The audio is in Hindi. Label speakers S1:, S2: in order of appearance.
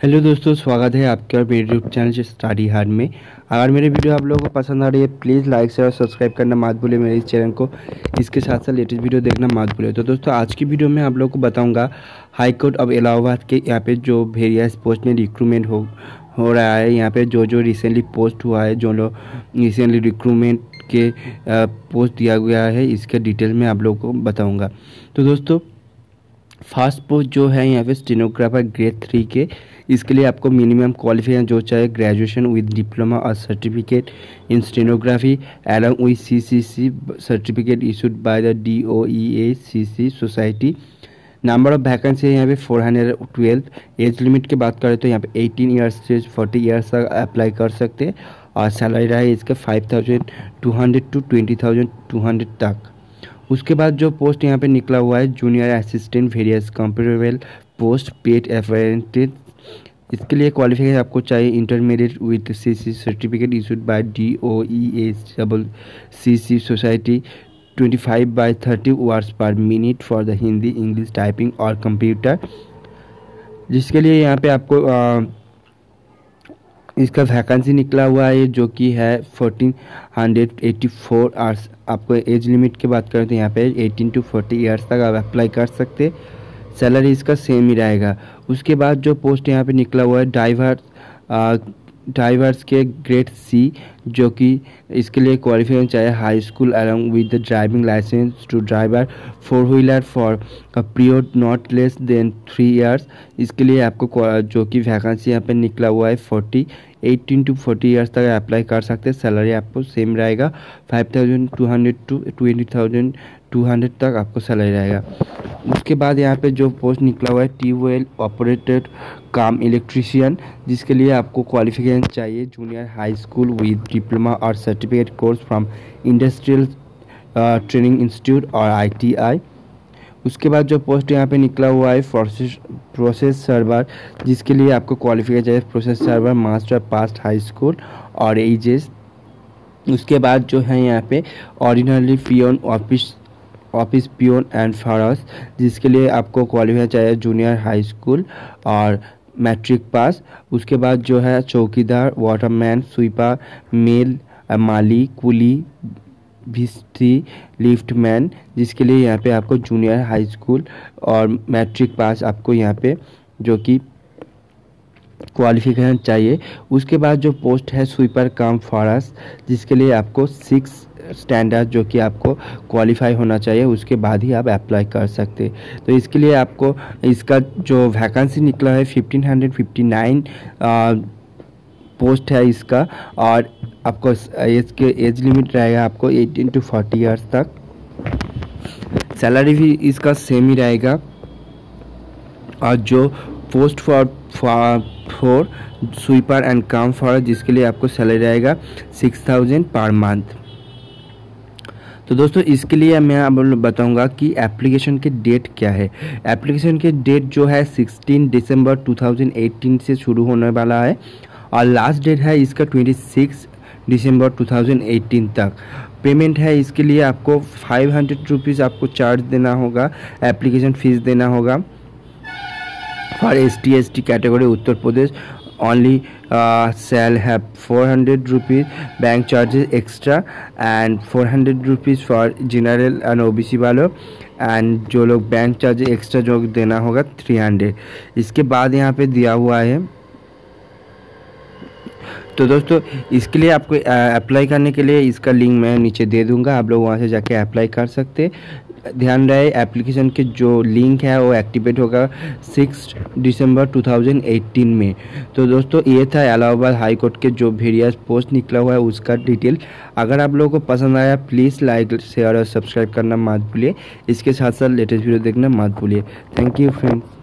S1: हेलो दोस्तों, स्वागत है आपके और मेरे यूट्यूब चैनल स्टडी हार्ड में। अगर मेरे वीडियो आप लोगों को पसंद आ रही है प्लीज़ लाइक शेयर और सब्सक्राइब करना मत भूलिए मेरे इस चैनल को। इसके साथ साथ लेटेस्ट वीडियो देखना मत भूलिए। तो दोस्तों, आज की वीडियो में आप लोगों को बताऊँगा हाई कोर्ट ऑफ़ इलाहाबाद के यहाँ पे जो वेरियस पोस्ट में रिक्रूटमेंट हो हो रहा है। यहाँ पे जो जो रिसेंटली पोस्ट हुआ है, जो लोग रिसेंटली रिक्रूटमेंट के पोस्ट दिया गया है, इसके डिटेल में आप लोगों को बताऊँगा। तो दोस्तों फ़र्स्ट पोस्ट जो है यहाँ पे स्टेनोग्राफर ग्रेड थ्री के, इसके लिए आपको मिनिमम क्वालिफिकेशन जो चाहे ग्रेजुएशन विद डिप्लोमा और certificate in stenography along with CCC certificate issued by the D O E A C C society number of vacancy है यहाँ पे four hundred twelve age limit की बात करें तो यहाँ पे एटीन ईयर्स से फोर्टी ईयर्स तक अप्लाई कर सकते हैं और सैलरी रहा है इसका five thousand two hundred to twenty thousand two hundred तक। उसके बाद जो पोस्ट यहाँ पे निकला हुआ है junior assistant various comparable post paid apprentice इसके लिए क्वालिफिकेशन आपको चाहिए intermediate with C C certificate issued by D O E S double C C society 25 by 30 words per minute for the Hindi English typing और कंप्यूटर जिसके लिए यहाँ पे आपको आ, इसका वैकेंसी निकला हुआ है जो कि है fourteen hundred eighty four hours आपको एज लिमिट की बात करें तो यहाँ पे एटीन टू फोर्टी ईयर्स तक आप अप्लाई कर सकते। सैलरी इसका सेम ही रहेगा। उसके बाद जो पोस्ट यहाँ पे निकला हुआ है ड्राइवर ड्राइवर्स के ग्रेड सी जो कि इसके लिए क्वालिफिकेशन चाहिए high school along with the driving licence to driver four wheeler for a period not less than three years इसके लिए आपको जो कि वैकेंसी यहाँ पे निकला हुआ है forty eighteen to forty years तक अप्लाई कर सकते हैं। सैलरी आपको सेम रहेगा। Five thousand two hundred to twenty thousand two hundred तक आपको सैलरी रहेगा। उसके बाद यहाँ पे जो पोस्ट निकला हुआ है ट्यूबवेल ऑपरेटेड काम इलेक्ट्रीशियन जिसके लिए आपको क्वालिफिकेशन चाहिए। Junior high school with diploma और certificate course from industrial training institute और आईटीआई उसके बाद जो पोस्ट यहाँ पे निकला हुआ है प्रोसेस प्रोसेस सर्वर जिसके लिए आपको क्वालिफिकेशन चाहिए process server master past high school और एजेस उसके बाद जो है यहाँ पे ordinary peon office office peon and फारस जिसके लिए आपको क्वालिफाई चाहिए जूनियर हाई स्कूल और मैट्रिक पास उसके बाद जो है चौकीदार वाटरमैन स्वीपर मेल माली, कुली भिस्ट्री लिफ्टमैन, जिसके लिए यहाँ पे आपको जूनियर हाई स्कूल और मैट्रिक पास आपको यहाँ पे जो कि क्वालिफिकेशन चाहिए। उसके बाद जो पोस्ट है, स्वीपर कम फॉरस जिसके लिए आपको सिक्स स्टैंडर्ड जो कि आपको क्वालिफाई होना चाहिए, उसके बाद ही आप अप्लाई कर सकते। तो इसके लिए आपको इसका जो वैकेंसी निकला है fifteen hundred fifty nine post है इसका, और आपको एज के एज लिमिट रहेगा आपको एटीन टू फोर्टी ईयर्स तक। सैलरी भी इसका सेम ही रहेगा। और जो post for for sweeper and काम फॉर, जिसके लिए आपको सैलरी रहेगा, सिक्स थाउज़ेंड पर मंथ। तो दोस्तों, इसके लिए मैं अब बताऊँगा कि एप्लीकेशन के डेट क्या है। एप्लीकेशन के डेट जो है 16 दिसंबर 2018 से शुरू होने वाला है। और लास्ट डेट है इसका 26 दिसंबर 2018 तक। पेमेंट है इसके लिए आपको फाइव हंड्रेड रुपीज़ आपको चार्ज देना होगा एप्लीकेशन फ़ीस देना होगा। For S T S T category Uttar Pradesh only uh, shall have 400 rupees bank charges extra and 400 rupees for general and OBC वालों। एंड जो लोग बैंक चार्ज एक्स्ट्रा जो देना होगा 300 इसके बाद यहाँ पे दिया हुआ है तो दोस्तों, इसके लिए आपको अप्लाई करने के लिए इसका लिंक मैं नीचे दे दूँगा। आप लोग वहाँ से जाके अप्लाई कर सकते। ध्यान रहे एप्लीकेशन के जो लिंक है, वो एक्टिवेट होगा सिक्स दिसंबर 2018 में। तो दोस्तों, ये था इलाहाबाद हाई कोर्ट के जो वेरियस पोस्ट निकला हुआ है, उसका डिटेल अगर आप लोगों को पसंद आया प्लीज़ लाइक शेयर और सब्सक्राइब करना मत भूलिए। इसके साथ साथ लेटेस्ट वीडियो देखना मत भूलिए। Thank you friends